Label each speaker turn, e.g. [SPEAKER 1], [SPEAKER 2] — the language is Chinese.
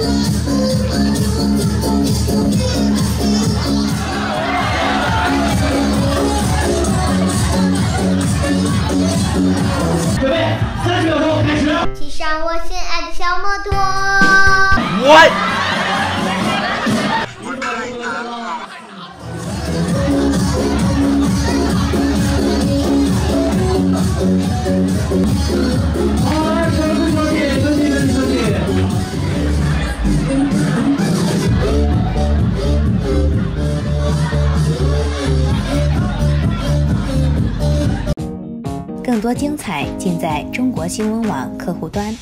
[SPEAKER 1] 准备，三十秒钟开始。
[SPEAKER 2] 骑上我心爱的小摩托。
[SPEAKER 3] 我。
[SPEAKER 4] 更多精彩尽在中国新闻网客户端。